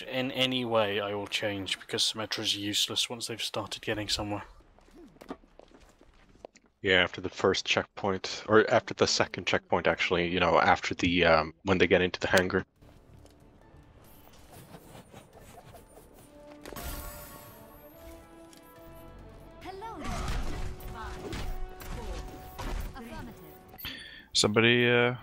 which in any way, I will change because Symmetra is useless once they've started getting somewhere. Yeah, after the first checkpoint, or after the second checkpoint, actually, you know, after the um, when they get into the hangar. Hello. Five, four, affirmative. Somebody uh,